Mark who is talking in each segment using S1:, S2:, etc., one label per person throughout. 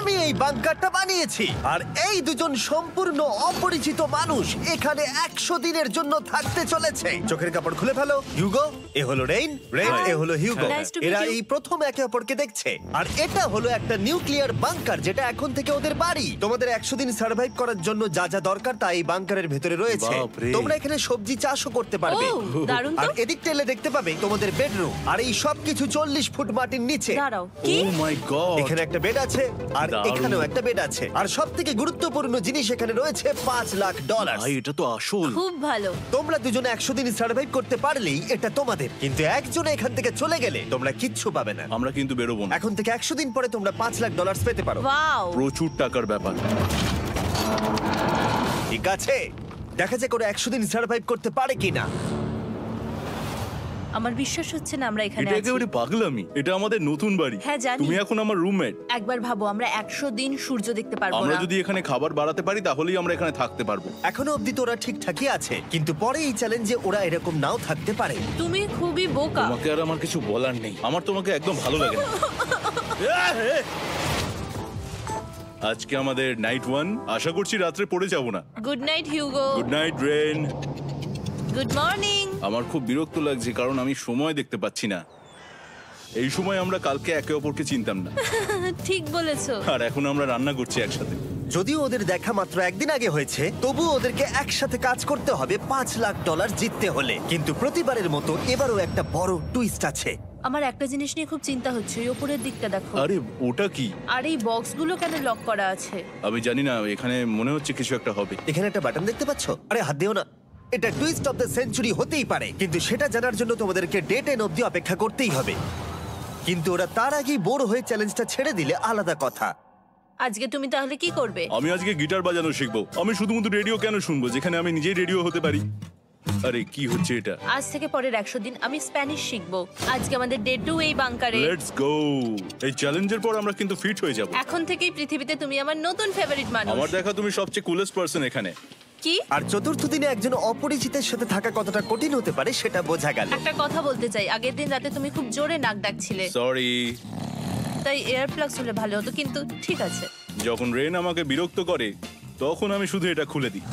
S1: আমি এই বাংকারটা বানিয়েছি। আর এই দুজন সম্পূর্ণ অপরিচিত মানুষ এখানে একশো দিনের জন্য থাকতে চলেছে। চোখের কাপড় খুলে ফেলো হিউগো এ হলো রেইন রেইন এ হলো হিউগো
S2: Nice to meet
S1: এরা
S2: you.
S1: এই প্রথম একে অপরকে দেখছে। আর এটা হলো একটা নিউক্লিয়ার বাংকার যেটা এখন থেকে ওদের বাড়ি। তোমাদের একশো দিন সার্ভাইভ করার জন্য যা যা দরকার তা এই বাংকারের ভেতরে রয়েছে।
S3: বাপরে।
S1: তোমরা এখানে সবজি চাষও করতে পারবে।
S2: ও, দারুণ তো।
S1: আর এদিক টেলে দেখতে পাবে তোমাদের বেডরুম আর এই সবকিছু চল্লিশ ফুট মাটির নিচে।
S2: দাঁড়াও কি?
S3: ও মাই গড
S1: এখানে একটা বেড আছে। আর
S3: দারুণ।
S1: এখানেও একটা বেড আছে। আর সব থেকে গুরুত্বপূর্ণ জিনিস এখানে রয়েছে পাঁচ লাখ ডলার
S3: ভাই এটা তো আসল।
S2: খুব ভালো।
S1: তোমরা দুজনে একশো দিন সার্ভাইভ করতে পারলেই এটা তোমাদের। কিন্তু একজন এখান থেকে চলে গেলে তোমরা কিচ্ছু পাবে না।
S3: আমরা কিন্তু বেরোবো না।
S1: এখন থেকে একশো দিন পরে তোমরা পাঁচ লাখ ডলার পেতে পারো।
S2: ওয়াও
S3: প্রচুর টাকার ব্যাপার।
S1: ঠিক আছে। দেখা যাক ওরা একশো দিন সার্ভাইভ করতে পারে কিনা।
S2: আমার বিশ্বাস হচ্ছে না আমরা এখানে
S3: এটা
S2: আছি।
S3: একেবারে পাগলামি। এটা আমাদের নতুন বাড়ি।
S2: হ্যাঁ, জানি।
S3: তুমি এখন আমার রুমমেট
S2: একবার ভাবো আমরা একশো দিন সূর্য দেখতে পারব
S3: আমরা
S2: না।
S3: যদি এখানে খাবার বাড়াতে পারি তাহলেই আমরা এখানে থাকতে পারব।
S1: এখনও অব্দি তো ওরা ঠিকঠাকই আছে কিন্তু পরে এই চ্যালেঞ্জে ওরা এরকম নাও থাকতে পারে।
S2: তুমি খুবই বোকা।
S3: তোমাকে আর আমার কিছু বলার নেই। আমার তোমাকে একদম ভালো লাগে না। আজকে আমাদের নাইট ওয়ান আশা করছি রাত্রে পড়ে যাব না।
S2: Good night Hugo
S3: good night Ren
S2: good morning
S3: আমার খুব বিরক্ত লাগছে কারণ আমি সময় দেখতে পাচ্ছি না। এই সময় আমরা কালকে একে অপরকে চিনতাম না।
S2: ঠিক বলেছ।
S3: আর এখন আমরা রান্না করছি একসাথে।
S1: যদিও ওদের দেখা মাত্র একদিন আগে হয়েছে তবু ওদেরকে একসাথে কাজ করতে হবে পাঁচ লাখ ডলার জিততে হলে। কিন্তু প্রতিবারের মতো এবারও একটা বড় টুইস্ট আছে।
S2: আমার একটা জিনিস নিয়ে খুব চিন্তা হচ্ছে ওই উপরের দিকটা দেখো।
S3: আরে ওটা কি?
S2: আর এই বক্সগুলো কেন লক করা আছে?
S3: আমি জানি না এখানে মনে হচ্ছে কিছু একটা হবে।
S1: এখানে একটা বাটন দেখতে পাচ্ছ? আরে হাত দিও না। এটা টুইস্ট অফ দ্য সেঞ্চুরি হতেই পারে কিন্তু সেটা জানার জন্য তোমাদেরকে ডে টেন অব্দি অপেক্ষা করতেই হবে। কিন্তু ওরা তার আগেই বোর হয়ে চ্যালেঞ্জটা ছেড়ে দিলে আলাদা কথা।
S2: আজকে তুমি তাহলে কি করবে?
S3: আমি আজকে গিটার বাজানো শিখব। আমি শুধুমাত্র রেডিও কেন শুনব যেখানে আমি নিজেই রেডিও হতে পারি? আরে কি হচ্ছে এটা?
S2: আজ থেকে পরের একশো দিন আমি স্প্যানিশ শিখব। আজকে আমাদের ডে টু এই বাংকারে।
S3: লেটস গো এই চ্যালেঞ্জের পর আমরা কিন্তু ফিট হয়ে যাব।
S2: এখন থেকেই পৃথিবীতে তুমি আমার নতুন ফেভারিট মানুষ।
S3: আমার দেখা তুমি সবচেয়ে কুলেস্ট পারসন এখানে।
S2: কি?
S1: আর চতুর্থ দিনে একজন অপরিচিতের সাথে থাকা কতটা কঠিন হতে পারে সেটা বোঝা গেল।
S2: একটা কথা বলতে চাই আগের দিন রাতে তুমি খুব জোরে নাক ডাকছিলে।
S3: সরি
S2: তাই এয়ার প্লাগস হলে ভালো হতো কিন্তু ঠিক আছে।
S3: যখন রেন আমাকে বিরক্ত করে তখন আমি শুধু এটা খুলে দিই।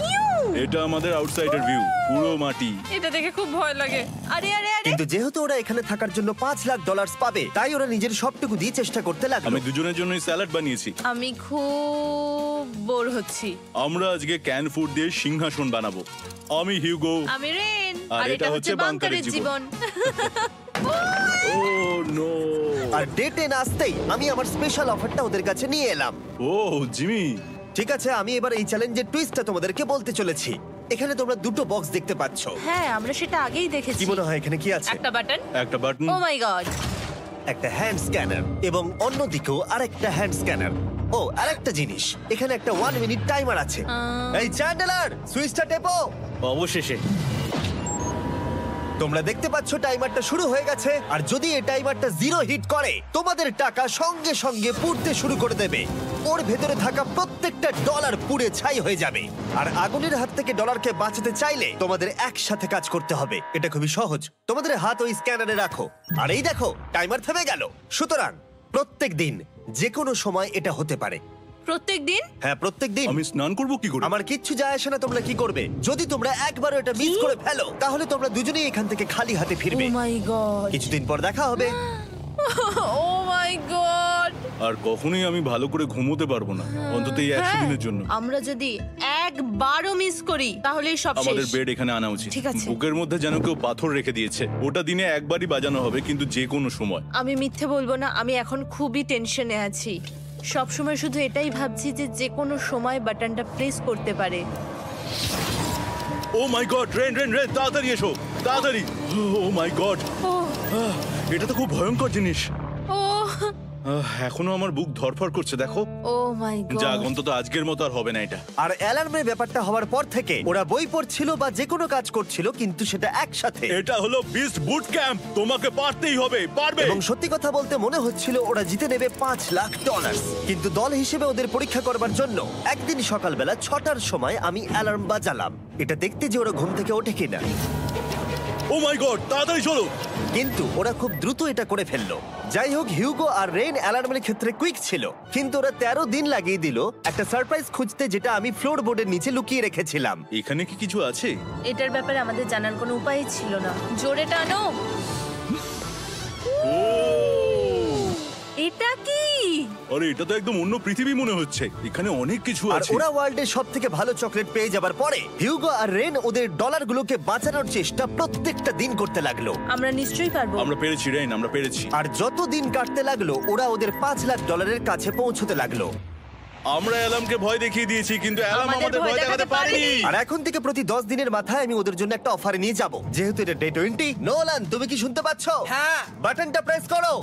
S3: এটা আমাদের আউটসাইডার ভিউ পুরো মাটি।
S2: এটা দেখে খুব ভয় লাগে। আরে আরে আরে!
S1: কিন্তু যেহেতু ওরা এখানে থাকার জন্য পাঁচ লাখ ডলার পাবে তাই ওরা নিজের সবটুকু দিয়ে চেষ্টা করতে লাগল।
S3: আমি দুজনের জন্যই স্যালাড বানিয়েছি।
S2: আমি খুব বোর হচ্ছি।
S3: আমরা আজকে ক্যান ফুড দিয়ে সিংহাসন বানাবো। আমি হিউগো
S2: আমি রেন।
S3: আর
S2: আর
S3: এটা হচ্ছে বাংকারের
S2: জীবন।
S3: ও নো
S1: আর ডে টেন আসতেই আমি আমার স্পেশাল অফারটা ওদের কাছে নিয়ে এলাম।
S3: ও জিমি
S1: ঠিক আছে আমি এবার এই চ্যালেঞ্জের টুইস্টটা তোমাদেরকে বলতে চলেছি। এখানে তোমরা দুটো বক্স দেখতে পাচ্ছ।
S2: হ্যাঁ আমরা সেটা আগেই দেখেছি।
S1: কি মনে হয় এখানে কি আছে?
S2: একটা বাটন
S3: একটা বাটন
S2: ও মাই গড
S1: একটা হ্যান্ড স্ক্যানার এবং অন্যদিকেও আরেকটা হ্যান্ড স্ক্যানার ও আরেকটা জিনিস। এখানে একটা ওয়ান মিনিট টাইমার আছে। এই চ্যান্ডেলার সুইচটা টেপো।
S3: অবশেষে।
S1: তোমরা দেখতে পাচ্ছ টাইমারটা শুরু হয়ে গেছে, আর যদি এই টাইমারটা জিরো হিট করে, তোমাদের টাকা সঙ্গে সঙ্গে পুড়তে শুরু করে দেবে। ওর ভেতরে থাকা প্রত্যেকটা ডলার পুড়ে ছাই হয়ে যাবে। আর আগুনের হাত থেকে ডলারকে বাঁচাতে চাইলে তোমাদের একসাথে কাজ করতে হবে। এটা খুবই সহজ। তোমাদের হাত ওই স্ক্যানারে রাখো। আর এই দেখো, টাইমার থেমে গেল। সুতরাং প্রত্যেক দিন যে কোনো সময় এটা হতে পারে।
S2: প্রত্যেক দিন?
S1: হ্যাঁ প্রত্যেক দিন।
S3: আমি স্নান করব কি করে?
S1: আমার কিচ্ছু যায় আসে না তোমরা কি করবে? যদি তোমরা একবারও এটা মিস করে ফেলো তাহলে তোমরা দুজনেই এখান থেকে খালি হাতে
S2: ও
S1: ফিরবে
S2: মাই গড
S1: কিছুদিন পর দেখা হবে।
S2: ও মাই গড
S3: আর কখনোই আমি ভালো করে ঘুমোতে পারব না অন্তত এই একশো দিনের জন্য।
S2: আমরা যদি একবারও মিস করি তাহলে সব
S3: আমাদের
S2: শেষ।
S3: বেড এখানে আনা উচিত।
S2: ঠিক আছে।
S3: বুকের মধ্যে যেন কেউ পাথর রেখে দিয়েছে। ওটা দিনে একবারই বাজানো হবে কিন্তু যে কোনো সময়।
S2: আমি মিথ্যে বলব না আমি এখন খুবই টেনশনে আছি। সব সময় শুধু এটাই ভাবছি যে যে কোনো সময় বাটনটা প্রেস করতে পারে।
S3: ও my god Ren Ren Ren তাড়াতাড়ি এসো তাড়াতাড়ি। Oh my god.
S2: ও।
S3: এটা তো খুব ভয়ঙ্কর জিনিস।
S2: ও
S3: এখনও আমার বুক ধরফর করছে দেখো।
S2: ও মাই
S3: যাক
S2: গড
S3: অন্তত আজকের মতো আর হবে না এটা।
S1: আর অ্যালার্মের ব্যাপারটা হওয়ার পর থেকে ওরা বই পড়ছিল বা যে কোনো কাজ করছিল কিন্তু সেটা একসাথে।
S3: এটা হলো বিস্ট বুট ক্যাম্প তোমাকে পারতেই হবে পারবে।
S1: এবং সত্যি কথা বলতে মনে হচ্ছিল ওরা জিতে নেবে পাঁচ লাখ ডলার কিন্তু দল হিসেবে ওদের পরীক্ষা করবার জন্য একদিন সকালবেলা ছটার সময় আমি অ্যালার্ম বাজালাম। এটা দেখতে যে ওরা ঘুম থেকে ওঠে কিনা।
S4: ও মাই গড তাড়াতাড়ি চলো।
S1: কিন্তু ওরা খুব দ্রুত এটা করে ফেলল। যাই হোক হিউগো আর রেইন অ্যালার্মের ক্ষেত্রে কুইক ছিল। কিন্তু ওরা তেরো দিন লাগিয়ে দিল। একটা সারপ্রাইজ খুঁজতে যেটা আমি ফ্লোর বোর্ডের নিচে লুকিয়ে রেখেছিলাম।
S4: এখানে কি কিছু আছে?
S2: এটার ব্যাপারে আমাদের জানার কোনো উপায় ছিল না। জোরে টানো। এটা কি?
S4: আরে এটা তো একদম অন্য পৃথিবী মনে হচ্ছে। এখানে অনেক কিছু
S1: আর
S4: আছে।
S1: ওরা ওয়ার্ল্ডের সব থেকে ভালো চকলেট পেয়ে যাবার পরে হিউগো আর রেন ওদের ডলারগুলোকে বাঁচানোর চেষ্টা প্রত্যেকটা দিন করতে লাগল।
S2: আমরা নিশ্চয়ই পারব।
S4: আমরা পেরেছি রেইন আমরা পেরেছি।
S1: আর যত দিন কাটতে লাগল ওরা ওদের পাঁচ লাখ ডলারের কাছে পৌঁছতে লাগল।
S4: আমরা অ্যালামকে ভয় দেখিয়ে দিয়েছি কিন্তু অ্যালাম
S2: আমাদের ভয়
S4: দেখাতে পারেনি।
S1: আর এখন থেকে প্রতি দশ দিনের মাথায় আমি ওদের জন্য একটা অফারে নিয়ে যাব। যেহেতু এটা ডে টোয়েন্টি নোলান তুমি কি শুনতে পাচ্ছ?
S5: হ্যাঁ।
S1: বাটনটা প্রেস করো।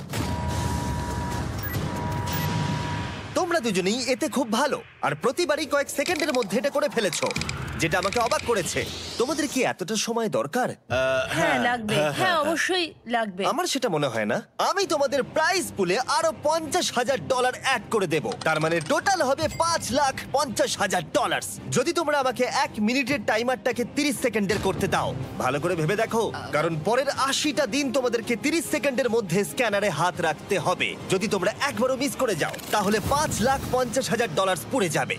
S1: তোমরা দুজনেই এতে খুব ভালো। আর প্রতিবারই কয়েক সেকেন্ডের মধ্যে এটা করে ফেলেছো যেটা আমাকে অবাক করেছে। তোমাদের কি এতটা সময় দরকার?
S2: হ্যাঁ লাগবে। হ্যাঁ অবশ্যই লাগবে।
S1: আমার সেটা মনে হয় না। আমি তোমাদের প্রাইস পুলে আরও পঞ্চাশ হাজার ডলার অ্যাড করে দেব। তার মানে টোটাল হবে পাঁচ লাখ পঞ্চাশ হাজার ডলার যদি তোমরা আমাকে এক মিনিটের টাইমারটাকে তিরিশ সেকেন্ডের করতে দাও ভালো করে ভেবে দেখো। কারণ পরের আশিটা দিন তোমাদেরকে তিরিশ সেকেন্ডের মধ্যে স্ক্যানারে হাত রাখতে হবে। যদি তোমরা একবারও মিস করে যাও তাহলে পাঁচ লাখ পঞ্চাশ হাজার ডলার পুড়ে যাবে।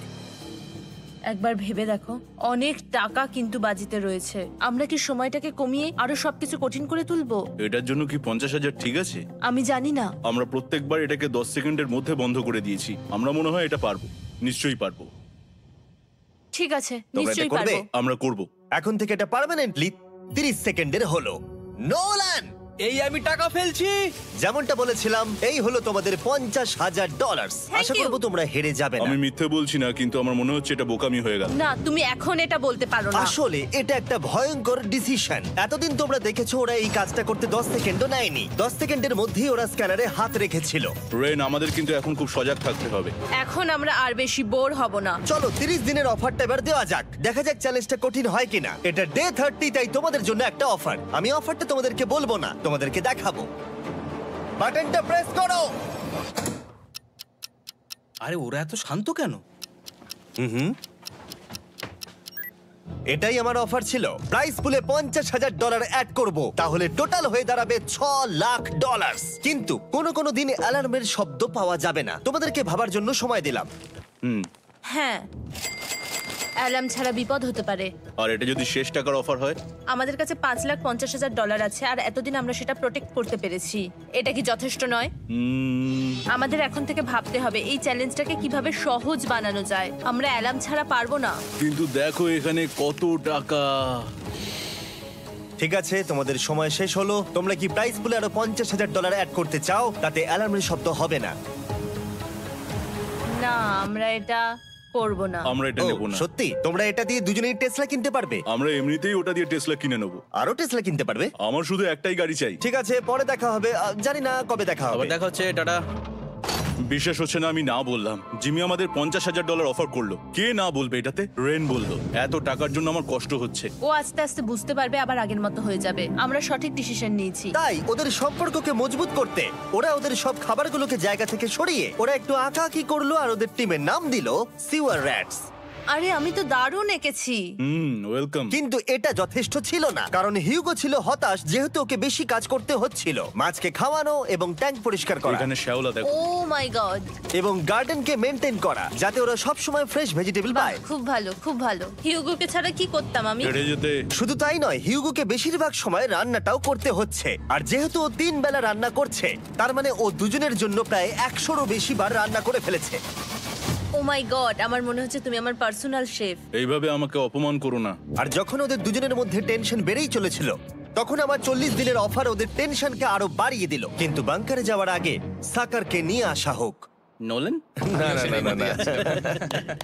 S2: একবার ভেবে দেখো অনেক টাকা কিন্তু বাজিতে রয়েছে। আমরা কি সময়টাকে কমিয়ে আরও সবকিছু কঠিন করে তুলবো?
S4: এটার জন্য কি পঞ্চাশ হাজার ঠিক আছে?
S2: আমি জানি না।
S4: আমরা প্রত্যেকবার এটাকে দশ সেকেন্ডের মধ্যে বন্ধ করে দিয়েছি। আমরা মনে হয় এটা পারব। নিশ্চয়ই পারব।
S2: ঠিক আছে
S1: এটা
S2: নিশ্চয়ই
S1: করবে?
S2: পারব।
S4: আমরা করব।
S1: এখন থেকে এটা পার্মানেন্টলি তিরিশ সেকেন্ডের হলো। নোলান!
S5: এই আমি টাকা ফেলছি।
S1: যেমনটা বলেছিলাম এই হলো তোমাদের পঞ্চাশ হাজার ডলার
S2: Thank
S1: আশা
S2: you.
S1: করব তোমরা হেরে যাবে না।
S4: আমি মিথ্যে বলছি না কিন্তু আমার মনে হচ্ছে এটা বোকামি হয়ে গেল।
S2: না তুমি এখন এটা বলতে পারো না।
S1: আসলে এটা একটা ভয়ঙ্কর ডিসিশন এতদিন তোমরা দেখেছ ওরা এই কাজটা করতে 10 সেকেন্ডও নেয়নি। 10 সেকেন্ডের মধ্যেই ওরা স্ক্যানারে হাত রেখেছিল।
S4: রেন আমাদের কিন্তু এখন খুব সজাগ থাকতে হবে।
S2: এখন আমরা আর বেশি বোর হব না।
S1: চলো 30 দিনের অফারটা এবার দেওয়া যাক। দেখা যাক চ্যালেঞ্জটা কঠিন হয় কিনা। এটা ডে 30 তাই তোমাদের জন্য একটা অফার আমি অফারটা তোমাদেরকে বলব না। তোমাদেরকে দেখাবো। বাটনটা প্রেস করো।
S5: আরে ওরা এত শান্ত কেন?
S1: হুম এটাই আমার অফার ছিল। প্রাইস পুলে পঞ্চাশ হাজার ডলার অ্যাড করব। তাহলে টোটাল হয়ে দাঁড়াবে ছ লাখ ডলার কিন্তু কোনো কোনো দিন অ্যালার্মের শব্দ পাওয়া যাবে না। তোমাদেরকে ভাবার জন্য সময় দিলাম।
S4: হুম।
S2: হ্যাঁ। অ্যালার্ম ছাড়া বিপদ হতে পারে।
S4: আর এটা যদি শেষ টাকার অফার হয়?
S2: আমাদের কাছে পাঁচ লাখ পঞ্চাশ হাজার ডলার আছে আর এতদিন আমরা সেটা প্রোটেক্ট করতে পেরেছি। এটা কি যথেষ্ট নয়? আমাদের এখন থেকে ভাবতে হবে এই চ্যালেঞ্জটাকে কীভাবে সহজ বানানো যায়? আমরা অ্যালার্ম ছাড়া পারব না।
S4: কিন্তু দেখো এখানে কত টাকা।
S1: ঠিক আছে তোমাদের সময় শেষ হলো। তোমরা কি প্রাইস পুলে আরও পঞ্চাশ হাজার ডলার অ্যাড করতে চাও? তাতে অ্যালার্মের শব্দ হবে না।
S2: না আমরা এটা করব না।
S4: আমরা এটা
S1: ও,
S4: নেব না।
S1: সত্যি? তোমরা এটা দিয়ে দুজনেই টেসলা কিনতে পারবে?
S4: আমরা এমনিতেই ওটা দিয়ে টেসলা কিনে নেব।
S1: আরও টেসলা কিনতে পারবে?
S4: আমার শুধু একটাই গাড়ি চাই।
S1: ঠিক আছে পরে দেখা হবে। আহ, জানি না কবে দেখা
S5: আবার
S1: হবে।
S5: দেখা হচ্ছে টাটা।
S4: বিশ্বাস হচ্ছে না আমি না বললাম। জিমি আমাদের পঞ্চাশ হাজার ডলার অফার করল। কে না বলবে এটাতে? রেন বলল। এত টাকার জন্য আমার কষ্ট হচ্ছে।
S2: ও আস্তে আস্তে বুঝতে পারবে আবার আগের মতো হয়ে যাবে। আমরা সঠিক ডিসিশন নিয়েছি।
S1: তাই ওদের সম্পর্ককে মজবুত করতে ওরা ওদের সব খাবারগুলোকে জায়গা থেকে সরিয়ে ওরা একটু আঁকাআঁকি করল আর ওদের টিমের নাম দিল সিওয়ার র্যাটস
S2: আরে আমি তো দারুণ এঁকেছি।
S4: হুম ওয়েলকাম
S1: কিন্তু এটা যথেষ্ট ছিল না কারণ হিউগো ছিল হতাশ যেহেতু ওকে বেশি কাজ করতে হচ্ছিল। মাছকে খাওয়ানো এবং ট্যাঙ্ক পরিষ্কার করা।
S4: এখানে শ্যাওলা দেখো।
S2: Oh my god.
S1: এবং গার্ডেনকে মেনটেন করা যাতে ওরা সব সময় ফ্রেশ ভেজিটেবল পায়।
S2: খুব ভালো খুব ভালো। হিউগোকে ছাড়া কি করতাম আমি?
S4: যেতে।
S1: শুধু তাই নয় হিউগোকে বেশিরভাগ সময় রান্নাটাও করতে হচ্ছে। আর যেহেতু ও তিন বেলা রান্না করছে তার মানে ও দুজনের জন্য প্রায় একশোরও বেশি বার রান্না করে ফেলেছে।
S2: ও মাই গড আমার মনে হচ্ছে তুমি আমার পার্সোনাল শেফ
S4: এইভাবে আমাকে অপমান করো না।
S1: আর যখন ওদের দুজনের মধ্যে টেনশন বেড়েই চলেছিল তখন আমার চল্লিশ দিনের অফার ওদের টেনশনকে আরও বাড়িয়ে দিল। কিন্তু বাংকারে যাওয়ার আগে সাকারকে নিয়ে আসা হোক।
S5: নোলেন
S1: না না না না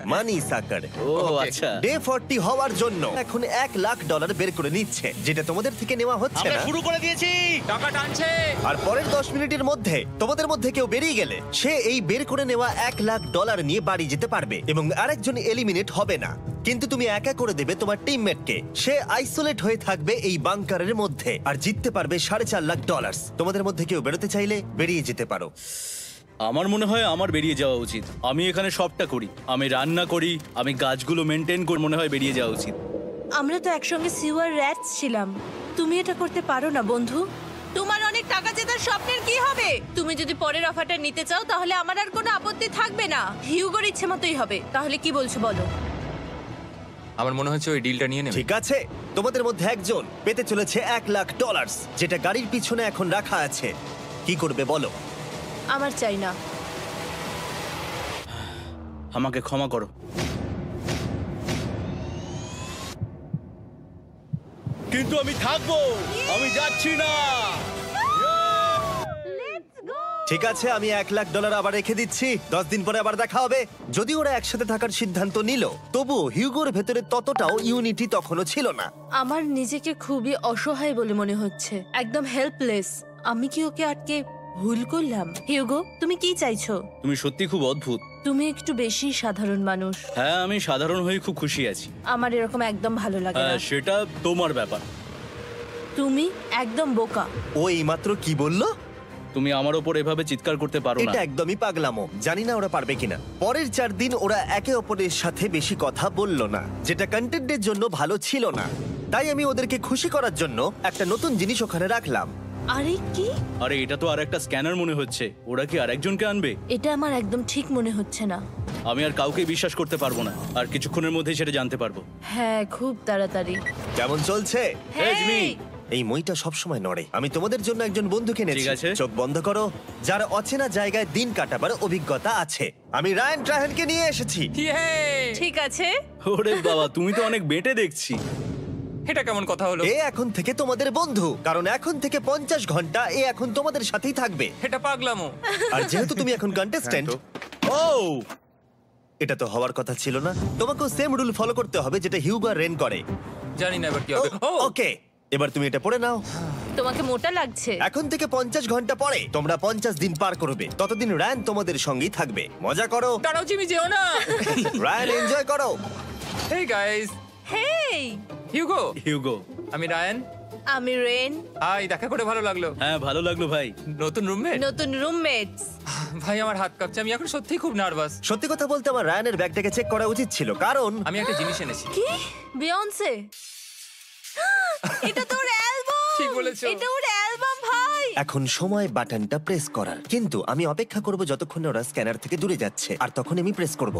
S1: মানি সাকার
S5: ও আচ্ছা।
S1: ডে ফর্টি হওয়ার জন্য এখন এক লাখ ডলার বের করে নিচ্ছে যেটা তোমাদের থেকে নেওয়া হচ্ছে
S5: আমরা
S1: না।
S5: শুরু করে দিয়েছি। টাকা টানছে।
S1: আর পরের দশ মিনিটের মধ্যে তোমাদের মধ্যে কেউ বেরিয়ে গেলে সে এই বের করে নেওয়া এক লাখ ডলার নিয়ে বাড়ি যেতে পারবে এবং আরেকজন এলিমিনেট হবে না। কিন্তু তুমি একা করে দেবে তোমার টিমমেটকে সে আইসোলেট হয়ে থাকবে এই বাংকারের মধ্যে আর জিততে পারবে সাড়ে চার লাখ ডলার তোমাদের মধ্যে কেউ বেরোতে চাইলে বেরিয়ে যেতে পারো।
S3: আমার মনে হয় আমার বেরিয়ে যাওয়া উচিত। আমি এখানে সবটা করি। আমি রান্না করি আমি গাছগুলো মেনটেন করি মনে হয় বেরিয়ে যাওয়া উচিত।
S2: আমরা তো একসঙ্গে সিওয়ার র্যাটস ছিলাম। তুমি এটা করতে পারো না বন্ধু। তোমার অনেক টাকা জেতার স্বপ্নের কি হবে? তুমি যদি পরের অফারটা নিতে চাও তাহলে আমার আর কোনো আপত্তি থাকবে না। হিউগোর ইচ্ছে মতোই হবে। তাহলে কি বলছো বলো?
S6: আমার মনে হচ্ছে ওই ডিলটা নিয়ে নেবে।
S1: ঠিক আছে। তোমাদের মধ্যে একজন পেতে চলেছে এক লাখ ডলার যেটা গাড়ির পিছনে এখন রাখা আছে। কি করবে বলো?
S2: আমার চাই না।
S3: আমাকে ক্ষমা করো। কিন্তু আমি থাকব আমি যাচ্ছি না।
S1: ঠিক আছে আমি এক লাখ ডলার আবার রেখে দিচ্ছি। দশ দিন পরে আবার দেখা হবে। যদি ওরা একসাথে থাকার সিদ্ধান্ত নিল তবুও হিউগোর ভেতরে ততটাও ইউনিটি তখনও ছিল না।
S2: আমার নিজেকে খুবই অসহায় বলে মনে হচ্ছে। একদম হেল্পলেস আমি কি ওকে আটকে ভুল করলাম। হিউগো তুমি কি চাইছো?
S3: তুমি সত্যি খুব অদ্ভুত।
S2: তুমি একটু বেশি সাধারণ মানুষ।
S3: হ্যাঁ আমি সাধারণ হয়ে খুব খুশি আছি।
S2: আমার এরকম একদম ভালো লাগে না।
S3: হ্যাঁ, সেটা তোমার ব্যাপার।
S2: তুমি একদম বোকা।
S1: ও এইমাত্র কি বলল?
S3: তুমি আমার ওপর এভাবে চিৎকার করতে পারো না।
S1: এটা একদমই পাগলামো। জানি না ওরা পারবে কিনা। পরের চার দিন ওরা একে অপরের সাথে বেশি কথা বলল না যেটা কন্টেন্টের জন্য ভালো ছিল না। তাই আমি ওদেরকে খুশি করার জন্য একটা নতুন জিনিস ওখানে রাখলাম।
S2: আরে কি?
S3: আরে এটা তো আর একটা স্ক্যানার মনে হচ্ছে। ওরা কি আরেকজনকে আনবে?
S2: এটা আমার একদম ঠিক মনে হচ্ছে না।
S3: আমি আর কাউকে বিশ্বাস করতে পারব না। আর কিছুক্ষণের মধ্যেই সেটা জানতে পারব।
S2: হ্যাঁ খুব তাড়াতাড়ি।
S1: কেমন চলছে?
S3: Jimmy!
S1: এই মইটা সবসময় নড়ে। আমি তোমাদের জন্য একজন বন্ধু কিনেছি
S3: ঠিক আছে।
S1: চোখ বন্ধ করো। যার অচেনা জায়গায় দিন কাটাবার অভিজ্ঞতা আছে। আমি রায়ান ট্রাহেলকে নিয়ে এসেছি।
S2: ঠিক আছে।
S3: ওরে বাবা তুমি তো অনেক বেটে দেখছি।
S6: এটা কেমন কথা হলো?
S1: এ এখন থেকে তোমাদের বন্ধু কারণ এখন থেকে পঞ্চাশ ঘণ্টা এ এখন তোমাদের সাথেই থাকবে।
S6: এটা পাগলামো।
S1: আর যেহেতু তুমি এখন কন্টেস্ট্যান্ট ও! এটা তো হওয়ার কথা ছিল না। তোমাকেও সেম রুল ফলো করতে হবে যেটা হিউগো রেন করে।
S6: জানি না এবার কি হবে। ও
S1: ওকে! এবার তুমি এটা পড়ে নাও।
S2: তোমাকে মোটা লাগছে।
S1: এখন থেকে পঞ্চাশ ঘণ্টা পরে তোমরা পঞ্চাশ দিন পার করবে। ততদিন রায়ান তোমাদের সঙ্গেই থাকবে। মজা করো।
S6: দাঁড়াও জিমি যেও না!
S1: রায়ান এনজয় করো।
S6: Hey guys
S2: hey
S6: Hugo
S3: Hugo
S6: আমি রায়ান।
S2: আমি রেন।
S6: হাই দেখা করে ভালো লাগল।
S3: হ্যাঁ ভালো লাগল ভাই।
S6: নতুন রুমমেট
S2: নতুন রুমমেটস
S6: ভাই আমার হাত কাঁপছে। আমি এখন সত্যিই খুব নার্ভাস
S1: সত্যি কথা বলতে আমার রায়ানের ব্যাগটাকে চেক করা উচিত ছিল কারণ
S6: আমি একটা জিনিস এনেছি।
S2: কি? বিয়ন্সে এটা তোর অ্যালবাম
S6: ঠিক বলেছ।
S2: এটা ওর অ্যালবাম ভাই!
S1: এখন সময় বাটনটা প্রেস করার। কিন্তু আমি অপেক্ষা করব যতক্ষণ ওরা স্ক্যানার থেকে দূরে যাচ্ছে। আর তখন আমি প্রেস করব।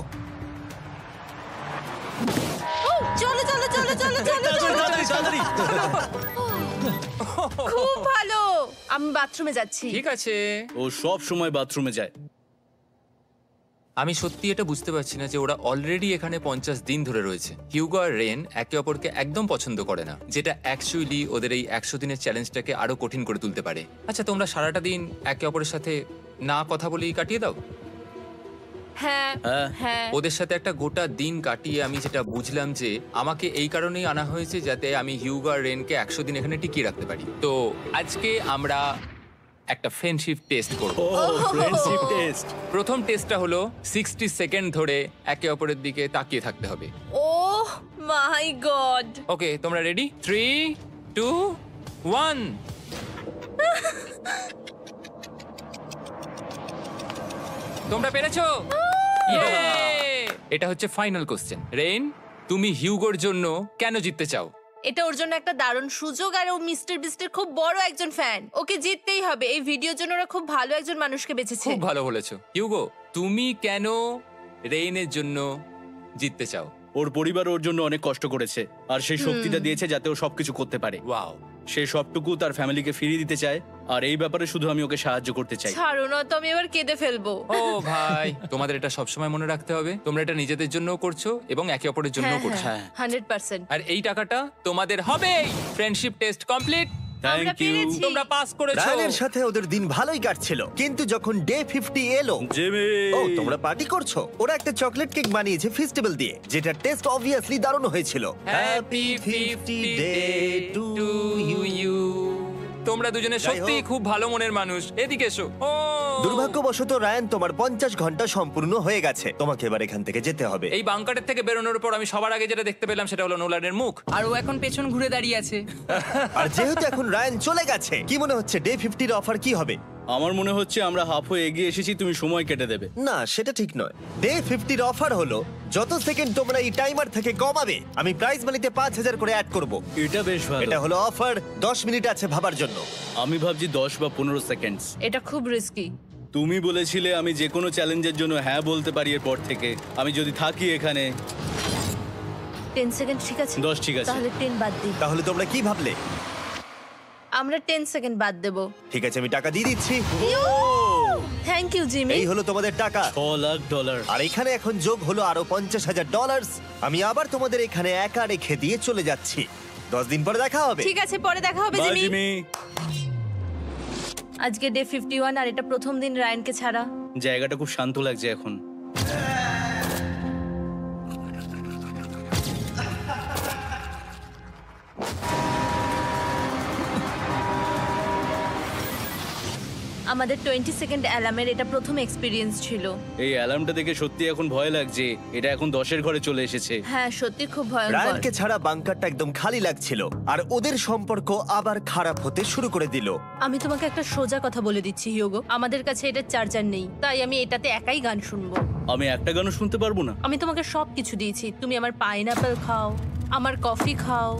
S2: চলো চলো চলো খুব ভালো। আমি বাথরুমে যাচ্ছি।
S6: ঠিক আছে।
S3: ও সব সময় বাথরুমে যায়।
S6: আমি সত্যি এটা বুঝতে পারছি না যে ওরা অলরেডি এখানে পঞ্চাশ দিন ধরে রয়েছে। হিউগো আর রেন একে অপরকে একদম পছন্দ করে না যেটা অ্যাকচুয়ালি ওদের এই একশো দিনের চ্যালেঞ্জটাকে আরও কঠিন করে তুলতে পারে। আচ্ছা তোমরা সারাটা দিন একে অপরের সাথে না কথা বলেই কাটিয়ে দাও?
S2: হ্যাঁ
S3: হ্যাঁ।
S2: হ্যাঁ।
S6: ওদের সাথে একটা গোটা দিন কাটিয়ে আমি যেটা বুঝলাম যে আমাকে এই কারণেই আনা হয়েছে যাতে আমি হিউগো আর রেনকে একশো দিন এখানে টিকিয়ে রাখতে পারি। তো আজকে আমরা একটা ফ্রেন্ডশিপ টেস্ট করব।
S3: ফ্রেন্ডশিপ টেস্ট
S6: প্রথম টেস্টটা হলো সিক্সটি সেকেন্ড ধরে একে অপরের দিকে তাকিয়ে থাকতে হবে।
S2: ও মাই গড।
S6: ওকে তোমরা রেডি থ্রি টু ওয়ান তোমরা পেরেছ? এটা হচ্ছে ফাইনাল কোশ্চেন রেইন তুমি হিউগোর জন্য কেন জিততে চাও?
S2: এটা ওর জন্য একটা দারুণ সুযোগ আর ও মিস্টার বিস্টের খুব বড় একজন ফ্যান ওকে জিততেই হবে। এই ভিডিওর জন্য ওরা খুব ভালো একজন মানুষকে বেঁচেছে।
S6: খুব ভালো বলেছ। হিউগো তুমি কেন রেইনের জন্য জিততে চাও?
S3: ওর পরিবার ওর জন্য অনেক কষ্ট করেছে আর সেই শক্তিটা দিয়েছে যাতে ও সবকিছু করতে পারে।
S6: ওয়াও
S3: সে সবটুকু তার ফ্যামিলিকে ফিরিয়ে দিতে চায়। আর এই ব্যাপারে শুধু আমি ওকে সাহায্য করতে চাই।
S2: ছাড়ো না তো আমি এবার কেঁদে ফেলব।
S6: ও ভাই তোমাদের এটা সবসময় মনে রাখতে হবে। তোমরা এটা নিজেদের জন্যও করছ এবং একে অপরের জন্যও করছ।
S3: হ্যাঁ।
S2: হান্ড্রেড পার্সেন্ট
S6: আর এই টাকাটা তোমাদের হবে ফ্রেন্ডশিপ টেস্ট কমপ্লিট
S2: আমরা
S3: থ্যাংক ইউ
S2: পেরেছি।
S6: তোমরা পাস করেছ।
S1: রায়ানের সাথে ওদের দিন ভালোই কাটছিল কিন্তু যখন ডে ফিফটি এলো
S3: জেমে
S1: ও তোমরা পার্টি করছ? ওরা একটা চকলেট কেক বানিয়েছে ফেস্টিভ্যাল দিয়ে যেটা টেস্ট অবভিয়াসলি দারুণ হয়েছিল।
S6: Happy fifty day to you তোমরা দুজনে
S1: যাই
S6: সত্যি। খুব ভালো মনের মানুষ। এদিকে এসো। ও।
S1: দুর্ভাগ্যবশত রায়ান তোমার পঞ্চাশ ঘণ্টা সম্পূর্ণ হয়ে গেছে। তোমাকে এবার এখান থেকে যেতে হবে।
S6: এই বাংকারের থেকে বেরোনোর পর আমি সবার আগে যেটা দেখতে পেলাম সেটা হলো নোলানের মুখ।
S7: আর ও এখন পেছন ঘুরে দাঁড়িয়ে আছে।
S1: আর যেহেতু এখন রায়ান চলে গেছে কি মনে হচ্ছে ডে ফিফটির অফার কি হবে?
S3: আমার মনে হচ্ছে আমরা হাফ হয়ে এগিয়ে এসেছি তুমি সময় কেটে দেবে।
S1: না সেটা ঠিক নয়। ডে ফিফটির অফার হলো যত সেকেন্ড তোমরা এই টাইমার থেকে কমাবে আমি প্রাইস মানিতে পাঁচ হাজার করে অ্যাড করব।
S3: এটা বেশ ভালো।
S1: এটা হলো অফার দশ মিনিট আছে ভাবার জন্য।
S3: আমি ভাবছি দশ বা পনেরো সেকেন্ডস
S2: এটা খুব রিস্কি
S3: তুমি বলেছিলে আমি যে কোনো চ্যালেঞ্জের জন্য হ্যাঁ বলতে পারি এরপর থেকে। আমি যদি থাকি এখানে।
S2: টেন সেকেন্ড ঠিক আছে?
S3: দশ ঠিক আছে।
S2: তাহলে টেন বাদ দিই।
S1: তাহলে তোমরা কি ভাবলে?
S2: আমরা টেন সেকেন্ড বাদ দেবো।
S1: ঠিক আছে আমি টাকা দিয়ে দিচ্ছি।
S2: থ্যাংক ইউ জিমি
S1: এই হলো তোমাদের টাকা।
S3: ছ লাখ ডলার
S1: আর এখানে এখন যোগ হলো আরও পঞ্চাশ হাজার ডলার আমি আবার তোমাদের এখানে একা রেখে দিয়ে চলে যাচ্ছি। দশ দিন পরে দেখা হবে।
S2: ঠিক আছে পরে দেখা হবে জিমি
S3: জিমি
S2: আজকে ডে ফিফটি ওয়ান আর এটা প্রথম দিন রায়নকে ছাড়া।
S3: জায়গাটা খুব শান্ত লাগছে এখন।
S2: আমাদের টোয়েন্টি সেকেন্ড অ্যালামের এটা প্রথম এক্সপিরিয়েন্স ছিল।
S3: এই অ্যালার্মটা দেখে সত্যি এখন ভয় লাগছে। এটা এখন দশের ঘরে চলে এসেছে।
S2: হ্যাঁ সত্যি খুব ভয়ঙ্কর।
S1: রায়ানকে ছাড়া বাংকারটা একদম খালি লাগছিল। আর ওদের সম্পর্ক আবার খারাপ হতে শুরু করে দিল।
S2: আমি তোমাকে একটা সোজা কথা বলে দিচ্ছি হিয়োগো। আমাদের কাছে এটা চার্জার নেই তাই আমি এটাতে একাই গান শুনব।
S3: আমি একটা গানও শুনতে পারব না।
S2: আমি তোমাকে সব কিছু দিয়েছি। তুমি আমার পাইনাপেল খাও আমার কফি খাও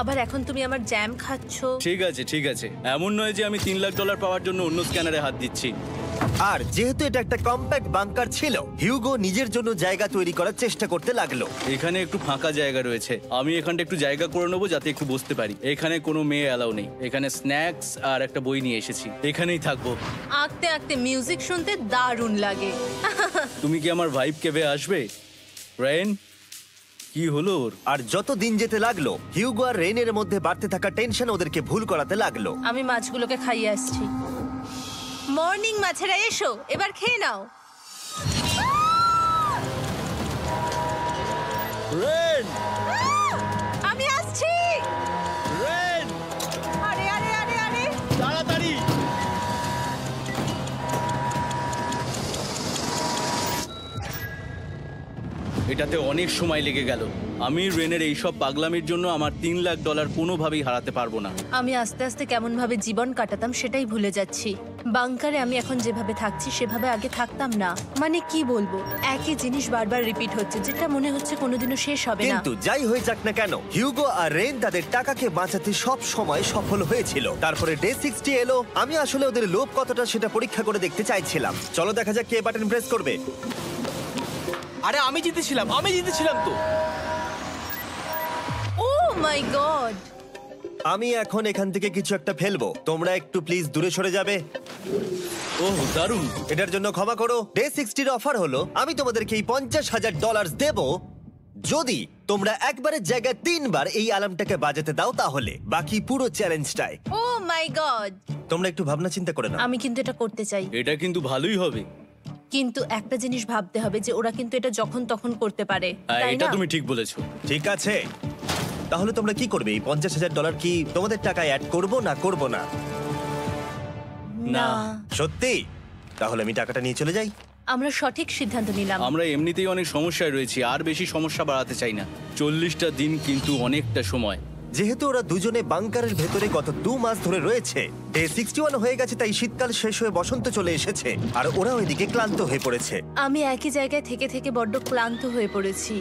S2: আবার এখন তুমি আমার জ্যাম খাচ্ছ?
S3: ঠিক আছে ঠিক আছে। এমন নয় যে আমি তিন লাখ ডলার পাওয়ার জন্য অন্য স্ক্যানারে হাত দিচ্ছি।
S1: আর যেহেতু এটা একটা কম্প্যাক্ট বাংকার ছিল হিউগো নিজের জন্য জায়গা তৈরি করার চেষ্টা করতে লাগল।
S3: এখানে একটু ফাঁকা জায়গা রয়েছে। আমি এখানটা একটু জায়গা করে নেব যাতে একটু বসতে পারি। এখানে কোনো মেয়ে অ্যালাউ নেই। এখানে স্ন্যাক্স আর একটা বই নিয়ে এসেছি। এখানেই থাকব।
S2: আঁকতে আঁকতে মিউজিক শুনতে দারুণ লাগে।
S3: তুমি কি আমার ভাইব কেবে আসবে? রেন কি হলো ওর?
S1: আর যত দিন যেতে লাগল হিউগো আর রেনের মধ্যে বাড়তে থাকা টেনশন ওদেরকে ভুল করাতে লাগল।
S2: আমি মাছগুলোকে খাইয়ে আসছি। মর্নিং মাছেরা এসো এবার খেয়ে নাও।
S3: রেন এটাতে অনেক সময় লেগে গেল। আমি রেনের এইসব পাগলামির জন্য আমার তিন লাখ ডলার কোনোভাবেই হারাতে পারব না।
S2: আমি আস্তে আস্তে কেমন ভাবে জীবন কাটাতাম সেটাই ভুলে যাচ্ছি। বাংকারে আমি এখন যেভাবে থাকছি সেভাবে আগে থাকতাম না। মানে কি বলব? একই জিনিস বারবার রিপিট হচ্ছে যেটা মনে হচ্ছে কোনোদিনও শেষ হবে না।
S1: কিন্তু যাই হয়ে যাক না কেন হিউগো আর রেন তাদের টাকাকে বাঁচাতে সব সময় সফল হয়েছিল। তারপরে ডে সিক্সটি এলো আমি আসলে ওদের লোভ কতটা সেটা পরীক্ষা করে দেখতে চাইছিলাম। চলো দেখা যাক কে বাটন প্রেস করবে।
S5: আরে আমি জিতেছিলাম আমি জিতেছিলাম তো।
S2: ও মাই গড
S1: আমি এখন এখান থেকে কিছু একটা ফেলব। তোমরা একটু প্লিজ দূরে সরে যাবে।
S3: ওহ দারুণ।
S1: এটার জন্য ক্ষমা করো। ডে সিক্সটির অফার হলো আমি তোমাদেরকে এই পঞ্চাশ হাজার ডলার দেব। যদি তোমরা একবারের জায়গায় তিনবার এই অ্যালার্মটাকে বাজাতে দাও তাহলে বাকি পুরো চ্যালেঞ্জটাই
S2: ও মাই গড
S1: তোমরা একটু ভাবনা চিন্তা করে নাও।
S2: আমি কিন্তু এটা করতে চাই।
S3: এটা কিন্তু ভালোই হবে।
S2: কিন্তু একটা জিনিস ভাবতে হবে যে ওরা কিন্তু এটা যখন তখন করতে পারে
S3: হ্যাঁ,
S2: তাই
S3: এটা
S2: না?
S3: তুমি ঠিক বলেছ।
S1: ঠিক আছে। তাহলে তোমরা কি করবে? এই পঞ্চাশ হাজার ডলার কি তোমাদের টাকায় অ্যাড করব না করব না।
S2: না।
S1: সত্যি? তাহলে আমি টাকাটা নিয়ে চলে যাই।
S2: আমরা সঠিক সিদ্ধান্ত নিলাম।
S3: আমরা এমনিতেই অনেক সমস্যায় রয়েছি আর বেশি সমস্যা বাড়াতে চাই না। চল্লিশটা দিন কিন্তু অনেকটা সময়।
S1: যেহেতু ওরা দুজনে বাংকারের ভেতরে গত দু মাস ধরে রয়েছে। ডে সিক্সটি ওয়ান হয়ে গেছে তাই শীতকাল শেষ হয়ে বসন্ত চলে এসেছে। আর ওরা ওইদিকে ক্লান্ত হয়ে পড়েছে।
S2: আমি একই জায়গায় থেকে থেকে বড্ড ক্লান্ত হয়ে পড়েছি।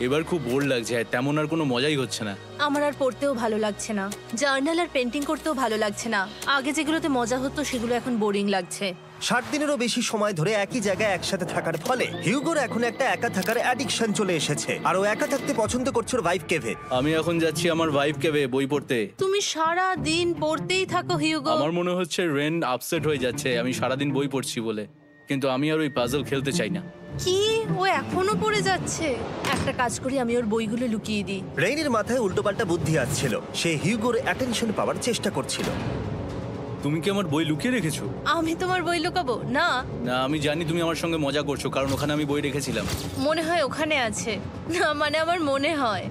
S3: এবার খুব বোর লাগছে আর তেমন আর কোনো মজাই হচ্ছে না।
S2: আমার আর পড়তেও ভালো লাগছে না। জার্নাল আর পেন্টিং করতেও ভালো লাগছে না। আগে যেগুলোতে মজা হতো সেগুলো এখন বোরিং লাগছে।
S1: ষাট দিনেরও বেশি সময় ধরে একই জায়গায় একসাথে থাকার ফলে হিউগোর এখন একটা একা থাকার অ্যাডিকশন চলে এসেছে। আর ও একা থাকতে পছন্দ করছে ওর ভাইফ কেভে।
S3: আমি এখন যাচ্ছি আমার ওয়াইফকে বই পড়তে।
S2: তুমি সারা দিন পড়তেই থাকো হিউগো।
S3: আমার মনে হচ্ছে রেন আপসেট হয়ে যাচ্ছে আমি সারাদিন বই পড়ছি বলে। কিন্তু আমি আর ওই পাজল খেলতে চাই না।
S2: কি? ও এখনও পড়ে যাচ্ছে? একটা কাজ করি আমি ওর বইগুলো লুকিয়ে দিই।
S1: রেইনের মাথায় উল্টোপাল্টা বুদ্ধি আসছিল। সে হিউগোর অ্যাটেনশন পাওয়ার চেষ্টা করছিল।
S3: তুমি কি আমার বই লুকিয়ে রেখেছো?
S2: আমি তোমার বই লুকাবো? না।
S3: না আমি জানি তুমি আমার সঙ্গে মজা করছ কারণ ওখানে আমি বই রেখেছিলাম।
S2: মনে হয় ওখানে আছে। না মানে আমার মনে হয়।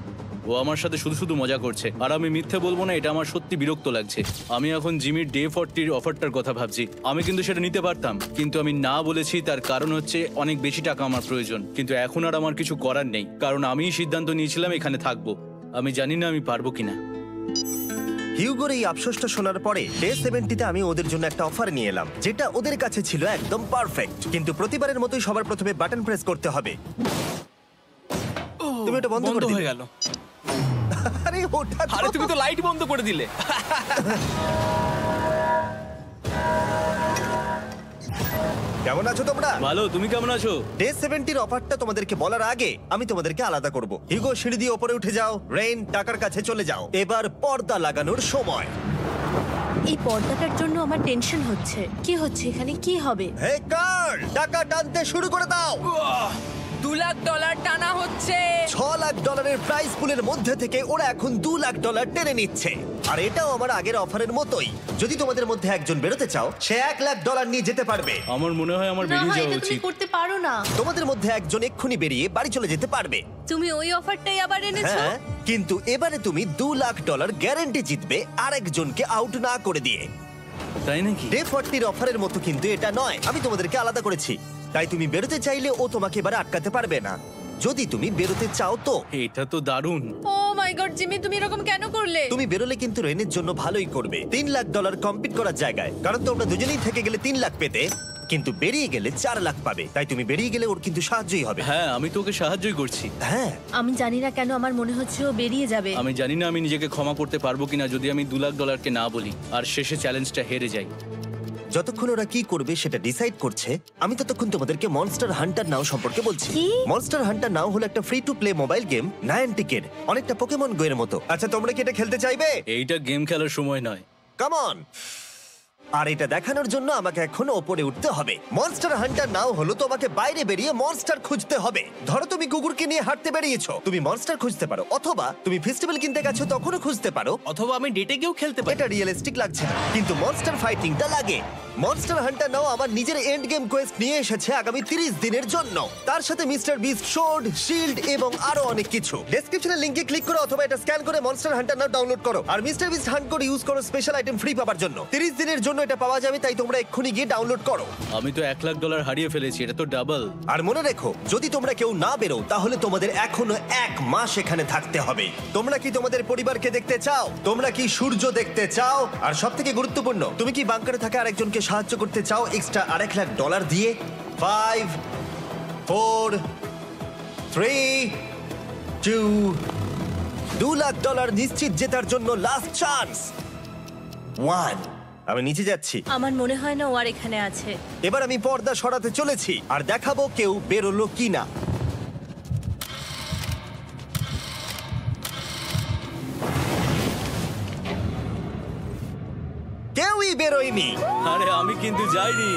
S3: ও আমার সাথে শুধু শুধু মজা করছে। আর আমি মিথ্যে বলব না এটা আমার সত্যি বিরক্ত লাগছে। আমি এখন জিমির ডে ফর্টির অফারটার কথা ভাবছি। আমি কিন্তু সেটা নিতে পারতাম কিন্তু আমি না বলেছি তার কারণ হচ্ছে অনেক বেশি টাকা আমার প্রয়োজন। কিন্তু এখন আর আমার কিছু করার নেই কারণ আমিই সিদ্ধান্ত নিয়েছিলাম এখানে থাকব। আমি জানি না আমি পারব কিনা।
S1: হিউগোর এই আফসোসটা শোনার পরে ডে সেভেন্টিতে আমি ওদের জন্য একটা অফার নিয়ে এলাম যেটা ওদের কাছে ছিল একদম পারফেক্ট। কিন্তু প্রতিবারের মতোই সবার প্রথমে বাটন প্রেস করতে হবে। তুমি এটা বন্ধ করে
S5: বন্ধ
S1: দিলে।
S5: হয়ে গেল।
S1: আরে ওটা
S5: আরে তুমি তো লাইট বন্ধ করে দিলে।
S1: কেমন আছো তোমরা?
S3: ভালো তুমি কেমন আছো?
S1: ডে সেভেন্টির অফারটা তোমাদেরকে বলার আগে আমি তোমাদেরকে আলাদা করব। হিগো সিঁড়ি দিয়ে ওপরে উঠে যাও। রেইন টাকার কাছে চলে যাও। এবার পর্দা লাগানোর সময়।
S2: এই পর্দাটার জন্য আমার টেনশন হচ্ছে। কি হচ্ছে এখানে? কি হবে?
S1: হে কার টাকা টানতে শুরু করে দাও।
S7: দু লাখ ডলার টানা হচ্ছে।
S1: ছ লাখ ডলারের প্রাইস পুলের মধ্যে থেকে ওরা এখন দু লাখ ডলার টেনে নিচ্ছে। আর এটাও আমার আগের অফারের মতোই। যদি তোমাদের মধ্যে একজন বেরোতে চাও সে এক লাখ ডলার নিয়ে যেতে পারবে।
S3: আমার মনে হয় আমার
S2: না
S3: বেরিয়ে
S2: হয়
S3: যাওয়া
S2: এটা তুমি
S3: উচিত।
S2: করতে পারো না।
S1: তোমাদের মধ্যে একজন এক্ষুনি বেরিয়ে বাড়ি চলে যেতে পারবে।
S2: তুমি ওই অফারটাই আবার এনেছো?
S1: হ্যাঁ কিন্তু এবারে তুমি দু লাখ ডলার গ্যারান্টি জিতবে আরেকজনকে আউট না করে দিয়ে।
S3: তাই নাকি?
S1: ডে ফর্টির অফারের মতো কিন্তু এটা নয়। আমি তোমাদেরকে আলাদা করেছি। তাই তুমি বেরোতে চাইলে ও তোমাকে এবার আটকাতে পারবে না। যদি তুমি বেরোতে চাও তো।
S3: এটা তো দারুণ।
S2: ও মাই গড জিমি তুমি এরকম কেন করলে?
S1: তুমি বেরোলে কিন্তু রেনের জন্য ভালোই করবে। তিন লাখ ডলার কম্পিট করার জায়গায়। কারণ তোমরা দুজনেই থেকে গেলে তিন লাখ পেতে। কিন্তু বেরিয়ে গেলে চার লাখ পাবে। তাই তুমি বেরিয়ে গেলে ওর কিন্তু সাহায্যই হবে।
S3: হ্যাঁ আমি তোকে সাহায্যই করছি।
S1: হ্যাঁ।
S2: আমি জানি না কেন আমার মনে হচ্ছে ও বেরিয়ে যাবে।
S3: আমি জানি না আমি নিজেকে ক্ষমা করতে পারব কিনা যদি আমি দু লাখ ডলারকে না বলি। আর শেষে চ্যালেঞ্জটা হেরে যাই।
S1: যতক্ষণ ওরা কি করবে সেটা ডিসাইড করছে আমি ততক্ষণ তোমাদেরকে মনস্টার হান্টার নাও সম্পর্কে বলছি।
S2: কি?
S1: মনস্টার হান্টার নাও হলো একটা free to play mobile game nine নায়ান্টিকের অনেকটা পোকেমন গো এর মতো। আচ্ছা তোমরা কি এটা খেলতে চাইবে?
S3: এইটা গেম খেলার সময় নয়।
S1: কামন আর এটা দেখানোর জন্য আমাকে এখন ওপরে উঠতে হবে। মনস্টার হান্টার নাও হলো তোমাকে বাইরে বেরিয়ে মনস্টার খুঁজতে হবে। ধরো তুমি কুকুরকে নিয়ে হাঁটতে বেরিয়েছো। তুমি মনস্টার খুঁজতে পারো, অথবা তুমি ফেস্টিভ্যাল কিনতে গেছো তখনও খুঁজতে পারো,
S5: অথবা আমি ডেটে গিয়েও খেলতে পারি।
S1: এটা রিয়েলিস্টিক লাগছে না, কিন্তু মনস্টার ফাইটিংটা লাগে। মনস্টার হান্টার নাও আমার নিজের এন্ড গেম কোয়েস্ট নিয়ে এসেছে আগামী 30 দিনের জন্য। তার সাথে মিস্টার বিস্ট শোর্ড শিল্ড এবং আরও অনেক কিছু। ডেসক্রিপশনের লিংকে ক্লিক করো অথবা এটা স্ক্যান করে মনস্টার হান্টার নাও ডাউনলোড করো। আর মিস্টার বিস্ট হান্ট করে ইউজ করো স্পেশাল আইটেম ফ্রি পাওয়ার জন্য। 30 দিনের জন্য এটা পাওয়া যাবে তাই তোমরা এক্ষুনি গিয়ে ডাউনলোড করো।
S3: আমি তো এক লাখ ডলার হারিয়ে ফেলেছি এটা তো ডাবল
S1: আর মনে রেখো যদি তোমরা কেউ না বেরো তাহলে তোমাদের এখনও এক মাস এখানে থাকতে হবে। তোমরা কি তোমাদের পরিবারকে দেখতে চাও? তোমরা কি সূর্য দেখতে চাও? আর সব থেকে গুরুত্বপূর্ণ তুমি কি বাংকারে থাকা আরেকজনকে সাহায্য করতে চাও এক্সট্রা আরেক লাখ ডলার দিয়ে? ফাইভ ফোর থ্রি টু দু লাখ ডলার নিশ্চিত জেতার জন্য লাস্ট চান্স ওয়ান আমি নিচে যাচ্ছি।
S2: আমার মনে হয় না ও আর এখানে আছে।
S1: এবার আমি পর্দা সরাতে চলেছি আর দেখাবো কেউ বেরোলো কিনা। কেউই বেরোয়নি।
S3: আরে আমি কিন্তু যাইনি।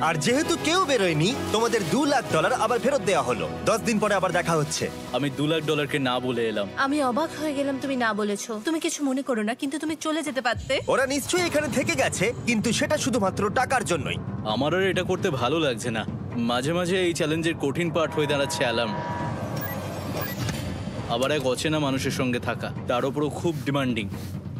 S1: আর যেহেতু কেউ বেরোয়নি তোমাদের দু লাখ ডলার আবার ফেরত দেওয়া হলো। দশ দিন পরে আবার দেখা হচ্ছে।
S3: আমি দু লাখ ডলারকে না বলে এলাম।
S2: আমি অবাক হয়ে গেলাম তুমি না বলেছ। তুমি কিছু মনে করো না কিন্তু তুমি চলে যেতে পারতে।
S1: ওরা নিশ্চয়ই এখানে থেকে গেছে কিন্তু সেটা শুধুমাত্র টাকার জন্যই।
S3: আমার আর এটা করতে ভালো লাগছে না। মাঝে মাঝে এই চ্যালেঞ্জের কঠিন পার্ট হয়ে দাঁড়াচ্ছে অ্যালার্ম। আবার এক অচেনা মানুষের সঙ্গে থাকা তার উপরও খুব ডিমান্ডিং।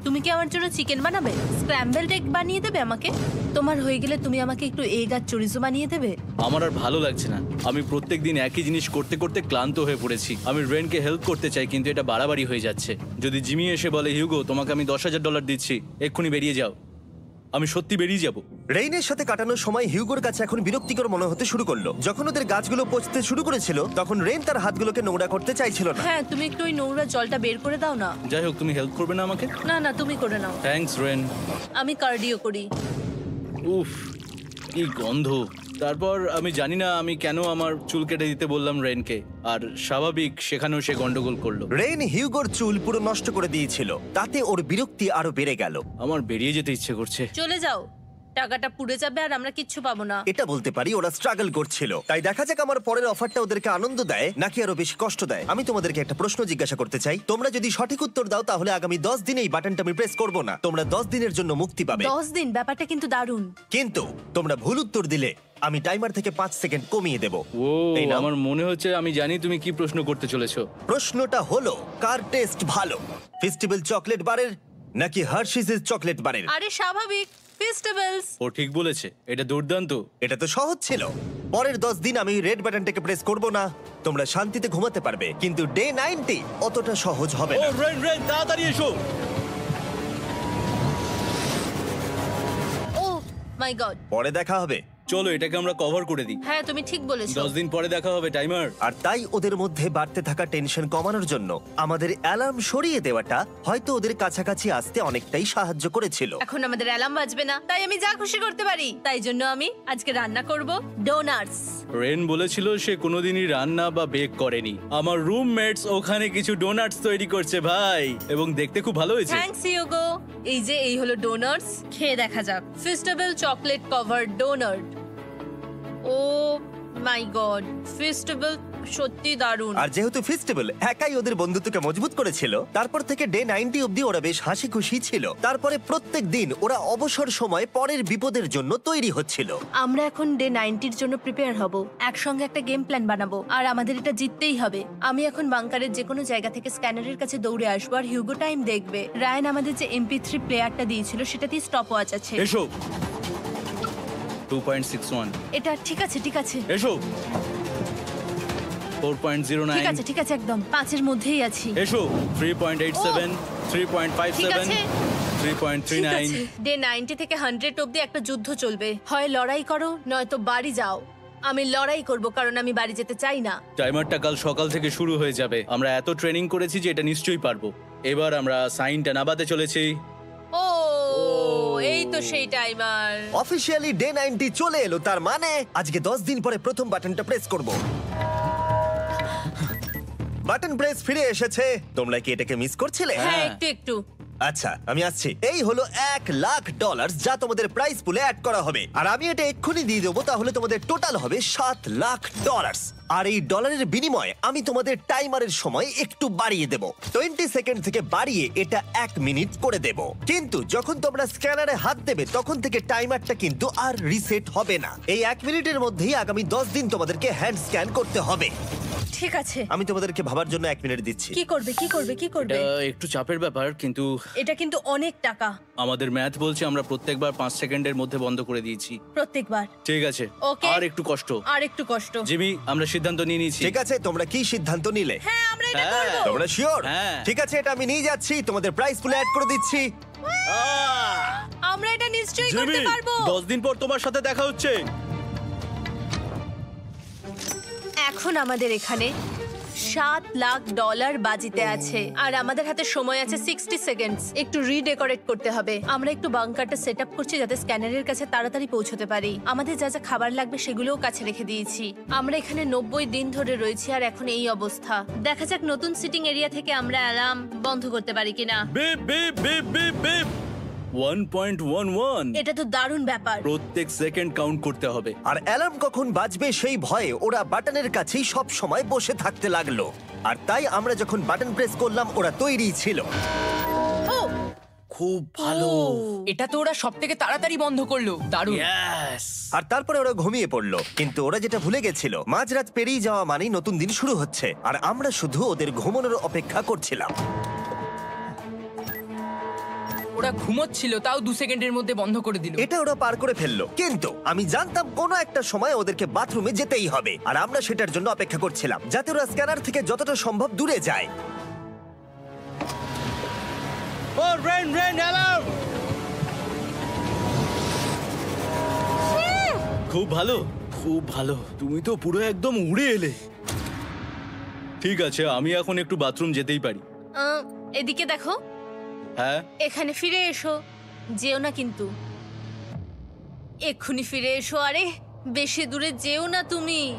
S2: তুমি কি আমার জন্য চিকেন বানাবে? স্ক্র্যাম্বল এগ বানিয়ে দেবে আমাকে? তোমার হয়ে গেলে তুমি আমাকে একটু এগ আর চরিজো বানিয়ে দেবে?
S3: আমার আর ভালো লাগছে না। আমি প্রত্যেক দিন একই জিনিস করতে করতে ক্লান্ত হয়ে পড়েছি। আমি রেনকে হেল্প করতে চাই, কিন্তু এটা বাড়াবাড়ি হয়ে যাচ্ছে। যদি জিমি এসে বলে হিউগো তোমাকে আমি দশ হাজার ডলার দিচ্ছি, এক্ষুনি বেরিয়ে যাও। আমি সত্যি বেরিয়ে যাব।
S1: রেইনের সাথে কাটানোর সময় হিউগোর কাছে এখন বিরক্তিকর মনে হতে শুরু করল। যখন ওদের গাছগুলো পচতে শুরু করেছিল তখন রেইন তার হাতগুলোকে নোংরা করতে চাইছিল না।
S2: হ্যাঁ তুমি একটু ওই নোংরা জলটা বের করে দাও না।
S3: যাই হোক তুমি হেল্প করবে না আমাকে?
S2: না না তুমি করে নাও।
S3: থ্যাঙ্কস রেন
S2: আমি কার্ডিও করি।
S3: উফ। কি গন্ধ? তারপর আমি জানি না আমি কেন আমার চুল কেটে দিতে বললাম রেনকে আর স্বাভাবিক সেখানেও সে গন্ডগোল করল।
S1: রেন হিউগোর চুল পুরো নষ্ট করে দিয়েছিল তাতে ওর বিরক্তি আরও বেড়ে গেল।
S3: আমার বেরিয়ে যেতে ইচ্ছে করছে।
S2: চলে যাও। টাকাটা পুড়ে যাবে আর আমরা কিচ্ছু পাবো না।
S1: এটা বলতে পারি ওরা স্ট্রাগল করছিল। তাই দেখা যাক আমার পরের অফারটা ওদেরকে আনন্দ দেয় নাকি আরও বেশি কষ্ট দেয়। আমি তোমাদেরকে একটা প্রশ্ন জিজ্ঞাসা করতে চাই। তোমরা যদি সঠিক উত্তর দাও তাহলে আগামী দশ দিনে এই বাটনটা আমি প্রেস করব না। তোমরা দশ দিনের জন্য মুক্তি পাবে।
S2: দশ দিন? ব্যাপারটা কিন্তু দারুণ।
S1: কিন্তু তোমরা ভুল উত্তর দিলে আমি টাইমার থেকে পাঁচ সেকেন্ড কমিয়ে দেব।
S3: ও
S1: এই নাও।
S3: আমার মনে হচ্ছে আমি জানি তুমি কি প্রশ্ন করতে চলেছো।
S1: প্রশ্নটা হলো কার টেস্ট ভালো? ফেস্টিভ্যাল চকলেট বারের নাকি হার্শিসের চকলেট বারের
S2: আরে স্বাভাবিক। ফেস্টিভ্যালস
S3: ও ঠিক বলেছে এটা দুর্দান্ত।
S1: এটা তো সহজ ছিল। পরের দশ দিন আমি রেড বাটনটাকে প্রেস করব না। তোমরা শান্তিতে ঘুমাতে পারবে কিন্তু ডে নাইনটি অতটা সহজ হবে
S3: ও
S1: না
S3: রেন রেন তাড়াতাড়ি এসো।
S2: ও মাই গড
S1: পরে দেখা হবে।
S3: চলো এটাকে আমরা কভার করে দিই।
S2: হ্যাঁ তুমি ঠিক বলেছ।
S3: দশ দিন পরে দেখা হবে টাইমার।
S1: আর তাই ওদের মধ্যে বাড়তে থাকা টেনশন কমানোর জন্য আমাদের অ্যালার্ম সরিয়ে দেওয়াটা হয়তো ওদের কাছাকাছি আসতে অনেকটাই সাহায্য করেছিল।
S2: এখন আমাদের অ্যালার্ম বাজবে না তাই আমি যা খুশি করতে পারি। তাই জন্য আমি আজকে রান্না করব ডোনাটস।
S3: রেন বলেছিল সে কোনোদিনই রান্না বা বেক করেনি। আমার রুমমেটস ওখানে কিছু ডোনাটস তৈরি করছে ভাই। এবং দেখতে খুব ভালো হয়েছে।
S2: থ্যাঙ্কস ইউগো এই যে এই হলো ডোনাটস খেয়ে দেখা যাক। Festival chocolate cover donut oh my god festival সত্যি দারুণ।
S1: আর যেহেতু ফেস্টিভ্যাল একাই ওদের বন্ধুত্বকে মজবুত করেছিল। তারপর থেকে ডে নাইনটি অব্দি ওরা বেশ হাসি খুশি ছিল। তারপরে প্রত্যেক দিন ওরা অবসর সময় পরের বিপদের জন্য তৈরি হচ্ছিল।
S2: আমরা এখন ডে নাইনটির জন্য প্রিপেয়ার হব। একসঙ্গে একটা গেম প্ল্যান বানাবো। আর আমাদের এটা জিততেই হবে। আমি এখন বাংকারের যে কোনো জায়গা থেকে স্ক্যানারের কাছে দৌড়ে আসব আর হিউগো টাইম দেখবে। রায়ান আমাদের যে এমপি থ্রি প্লেয়ারটা দিয়েছিল সেটাতেই স্টপ ওয়াচ আছে।
S3: এসো। টু পয়েন্ট সিক্স ওয়ান
S2: এটা ঠিক আছে ঠিক আছে।
S3: এসো। ফোর পয়েন্ট জিরো
S2: ঠিক
S3: নাইন
S2: আছে ঠিক আছে একদম। পাঁচের মধ্যেই আছি।
S3: এসো। Three point eight seven three point five
S2: ঠিক
S3: সেভেন। থ্রি পয়েন্ট থ্রি
S2: ঠিক
S3: নাইন
S2: ডে নাইনটি থেকে হান্ড্রেড অব্দি একটা যুদ্ধ চলবে। হয় লড়াই করো নয়তো বাড়ি যাও। আমি লড়াই করব কারণ আমি বাড়ি যেতে চাই না।
S3: টাইমারটা কাল সকাল থেকে শুরু হয়ে যাবে। আমরা এত ট্রেনিং করেছি যে এটা নিশ্চয়ই পারব। এবার আমরা সাইনটা নাবাতে চলেছি।
S2: ও এই তো সেই টাইমার
S1: অফিসিয়ালি ডে নাইনটি চলে এলো তার মানে আজকে দশ দিন পরে প্রথম বাটনটা প্রেস করব। বাটন প্রেস ফিরে এসেছে। তোমরা কি এটাকে মিস করছিলে?
S2: হ্যাঁ একটু একটু।
S1: আচ্ছা আমি আসছি। এই হলো এক লাখ ডলার যা তোমাদের প্রাইস পুলে অ্যাড করা হবে। আর আমি এটা এক্ষুনি দিয়ে দেবো, তাহলে তোমাদের টোটাল হবে সাত লাখ ডলার আর এই ডলারের বিনিময়ে আমি তোমাদের টাইমারের সময় একটু বাড়িয়ে দেব। টোয়েন্টি সেকেন্ড থেকে বাড়িয়ে এটা এক মিনিট করে দেব। কিন্তু যখন তোমরা স্ক্যানারে হাত দেবে, তখন থেকে টাইমারটা কিন্তু আর রিসেট হবে না। এই এক মিনিটের মধ্যেই আগামী দশ দিন তোমাদেরকে হ্যান্ড স্ক্যান করতে হবে।
S2: ঠিক আছে।
S1: আমি তোমাদেরকে ভাবার জন্য এক মিনিট দিচ্ছি।
S2: কি করবে কি করবে কি করবে?
S3: এটা একটু চাপের ব্যাপার কিন্তু
S2: এটা কিন্তু অনেক টাকা।
S3: আমাদের ম্যাথ বলছে আমরা প্রত্যেকবার পাঁচ সেকেন্ডের মধ্যে বন্ধ করে দিয়েছি।
S2: প্রত্যেকবার।
S3: ঠিক আছে
S2: Okay.
S3: আর একটু কষ্ট।
S2: আর একটু কষ্ট।
S3: জিমি আমরা সিদ্ধান্ত নিয়ে নিয়েছি।
S1: ঠিক আছে তোমরা কি সিদ্ধান্ত নিলে?
S2: হ্যাঁ আমরা এটা
S3: হ্যাঁ।
S2: করব।
S1: তোমরা শিওর
S3: হ্যাঁ।
S1: ঠিক আছে এটা আমি নিয়ে যাচ্ছি তোমাদের প্রাইস পুলে অ্যাড করে দিচ্ছি।
S2: আমরা এটা নিশ্চয়ই করতে পারব।
S3: দশ দিন পর তোমার সাথে দেখা হচ্ছে।
S2: এখন আমাদের এখানে সাত লাখ ডলার বাজিতে আছে। আর আমাদের হাতে সময় আছে সিক্সটি সেকেন্ডস একটু রিডেকোরেট করতে হবে। আমরা একটু বাংকারটা সেট আপ করছি যাতে স্ক্যানারের কাছে তাড়াতাড়ি পৌঁছতে পারি। আমাদের যা যা খাবার লাগবে সেগুলোও কাছে রেখে দিয়েছি। আমরা এখানে নব্বই দিন ধরে রয়েছি আর এখন এই অবস্থা। দেখা যাক নতুন সিটিং এরিয়া থেকে আমরা অ্যালার্ম বন্ধ করতে পারি কিনা।
S3: ওয়ান পয়েন্ট ওয়ান ওয়ান
S2: এটা তো দারুণ ব্যাপার।
S3: প্রত্যেক সেকেন্ড কাউন্ট করতে হবে।
S1: আর অ্যালার্ম কখন বাজবে সেই ভয়ে ওরা বাটনের কাছেই সব সময় বসে থাকতে লাগল। আর তাই আমরা যখন বাটন প্রেস করলাম ওরা তৈরি ছিল।
S3: খুব ভালো।
S7: এটা তো ওরা সব থেকে তাড়াতাড়ি বন্ধ করল। দারুণ।
S1: আর তারপরে ওরা ঘুমিয়ে পড়ল। কিন্তু ওরা যেটা ভুলে গেছিল মাঝরাত পেরিয়ে যাওয়া মানেই নতুন দিন শুরু হচ্ছে। আর আমরা শুধু ওদের ঘুমানোর অপেক্ষা করছিলাম।
S7: ওরা ঘুমোচ্ছিল তাও দু সেকেন্ডের মধ্যে বন্ধ করে দিল।
S1: এটা ওরা পার করে ফেলল। কিন্তু আমি জানতাম কোনো একটা সময় ওদেরকে বাথরুমে যেতেই হবে। আর আমরা সেটার জন্য অপেক্ষা করছিলাম যাতে ওরা স্ক্যানার থেকে যতটা সম্ভব দূরে যায়।
S3: Oh Ren Ren alarm! খুব ভালো। খুব ভালো। তুমি তো পুরো একদম উড়ে এলে। ঠিক আছে আমি এখন একটু বাথরুম যেতেই পারি।
S2: আহ, এদিকে দেখো।
S3: হ্যাঁ?
S2: এখানে ফিরে এসো। যেও না কিন্তু। এক্ষুনি ফিরে এসো আরে বেশি দূরে যেও না তুমি।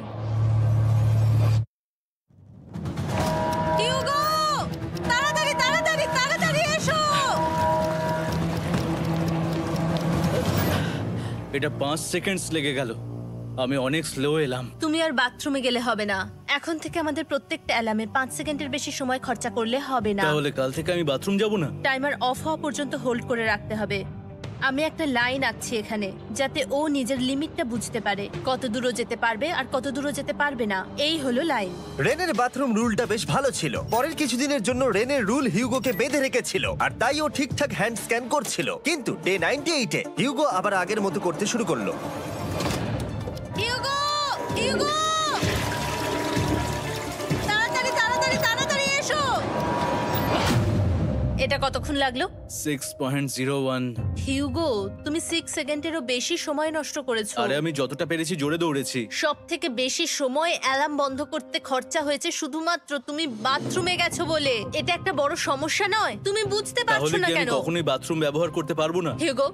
S2: তাড়াতাড়ি তাড়াতাড়ি তাড়াতাড়ি এসো!
S3: এটা পাঁচ সেকেন্ডস লেগে গেল। আমি অনেক স্লো এলাম।
S2: তুমি আর বাথরুমে গেলে হবে না। এখন থেকে আমাদের প্রত্যেকটা অ্যালার্মে পাঁচ সেকেন্ডের বেশি সময় খরচা করলে হবে না।
S3: তাহলে কাল থেকে আমি বাথরুম যাব না?
S2: টাইমার অফ হওয়া পর্যন্ত হোল্ড করে রাখতে হবে। আমি একটা লাইন আঁকছি এখানে যাতে ও নিজের লিমিটটা বুঝতে পারে। কত দূরও যেতে পারবে আর কত দূরও যেতে পারবে না। এই হলো লাইন
S1: রেনের বাথরুম রুলটা বেশ ভালো ছিল। পরের কিছুদিনের জন্য রেনের রুল হিউগোকে বেঁধে রেখেছিল আর তাই ও ঠিকঠাক হ্যান্ড স্ক্যান করছিল। কিন্তু ডে নাইনটি এইটে হিউগো আবার আগের মতো করতে শুরু করল।
S2: এটা কতক্ষণ লাগল?
S3: Six point zero one
S2: Hugo তুমি সিক্স সেকেন্ডেরও বেশি সময় নষ্ট করেছ।
S3: আরে আমি যতটা পেরেছি জোরে দৌড়েছি।
S2: সব থেকে বেশি সময় অ্যালার্ম বন্ধ করতে খরচা হয়েছে শুধুমাত্র তুমি বাথরুমে গেছো বলে। এটা একটা বড় সমস্যা নয়। তুমি বুঝতে পারছ না
S3: আমি
S2: কেন?
S3: কখনোই বাথরুম ব্যবহার করতে পারব না?
S2: হিউগো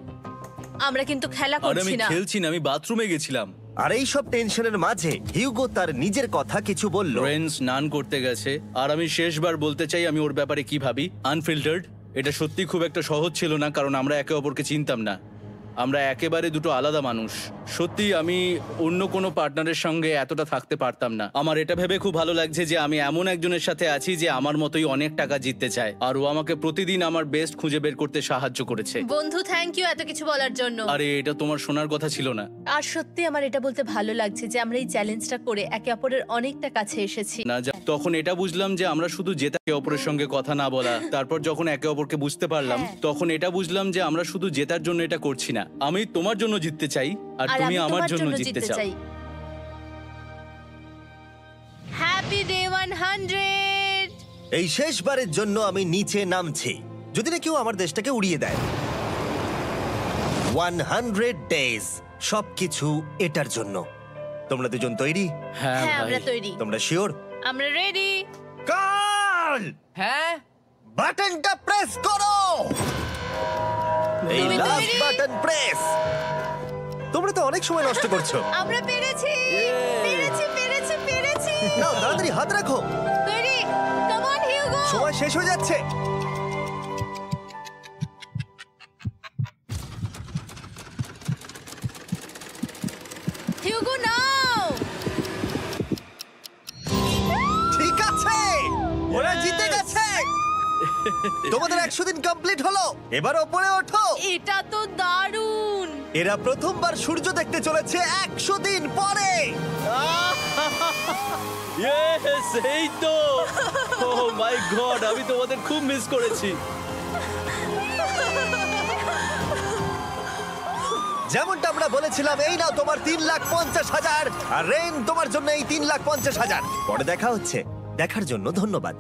S2: আমরা কিন্তু খেলা
S3: আমি
S2: করছি না।
S3: খেলছি না আমি বাথরুমে গেছিলাম।
S1: আর এই সব টেনশনের মাঝে হিউগো তার নিজের কথা কিছু বলল।
S3: রেন স্নান করতে গেছে। আর আমি শেষবার বলতে চাই, আমি ওর ব্যাপারে কি ভাবি? আনফিল্টার্ড এটা সত্যি খুব একটা সহজ ছিল না, কারণ আমরা একে অপরকে চিনতাম না। আমরা একেবারে দুটো আলাদা মানুষ। সত্যি আমি অন্য কোনো পার্টনারের সঙ্গে এতটা থাকতে পারতাম না। আমার এটা ভেবে খুব ভালো লাগছে যে আমি এমন একজনের সাথে আছি যে আমার মতোই অনেক টাকা জিততে চায়। আর ও আমাকে প্রতিদিন আমার বেস্ট খুঁজে বের করতে সাহায্য করেছে।
S2: বন্ধু থ্যাংক ইউ এত কিছু বলার জন্য।
S3: আরে এটা তোমার শোনার কথা ছিল না।
S2: আর সত্যি আমার এটা বলতে ভালো লাগছে যে আমরা এই চ্যালেঞ্জটা করে একে অপরের অনেকটা কাছে এসেছি।
S3: না যা- তখন এটা বুঝলাম যে আমরা শুধু জেতা একে অপরের সঙ্গে কথা না বলা। তারপর যখন একে অপরকে বুঝতে পারলাম
S2: হ্যাঁ।
S3: তখন এটা বুঝলাম যে আমরা শুধু জেতার জন্য এটা করছি না। আমি তোমার জন্য জিততে চাই আর
S2: আর
S3: তুমি
S2: আমি
S3: আমার
S2: তোমার
S3: জন্য জিততে চাও।
S2: চাই। হ্যাপি ডে 100
S1: এই শেষবারের জন্য আমি নিচে নামছি। যদি না কেউ আমার দেশটাকে উড়িয়ে দেয়। ওয়ান হান্ড্রেড ডেজ সবকিছু এটার জন্য। তোমরা দুজন তৈরি?
S3: হ্যাঁ
S2: হ্যাঁ
S3: ভাই।
S2: আমরা তৈরি।
S1: তোমরা শিওর?
S2: আমরা রেডি
S1: কাল!
S7: হ্যাঁ?
S1: বাটনটা প্রেস করো! এই
S2: তুমি
S1: লাস্ট
S2: তৈরি?
S1: বাটন প্রেস তোমরা তো অনেক সময় নষ্ট করছ।
S2: আমরা পেরেছি! পেরেছি পেরেছি পেরেছি!
S1: নাও তাড়াতাড়ি হাত রাখো।
S2: তৈরি কাম হিউগো
S1: সময় শেষ হয়ে যাচ্ছে।
S2: হিউগো নাও
S1: তোমাদের একশো দিন কমপ্লিট হলো। এবার ওপরে ওঠো।
S2: এটা তো দারুণ।
S1: এরা প্রথমবার সূর্য দেখতে চলেছে একশো দিন পরে।
S3: ইয়েস এই তো। ও মাই গড আমি তোমাদের খুব মিস করেছি।
S1: যেমনটা আমরা বলেছিলাম এই নাও তোমার তিন লাখ পঞ্চাশ হাজার আর রেন তোমার জন্য এই তিন লাখ পঞ্চাশ হাজার। পরে দেখা হচ্ছে। দেখার জন্য ধন্যবাদ।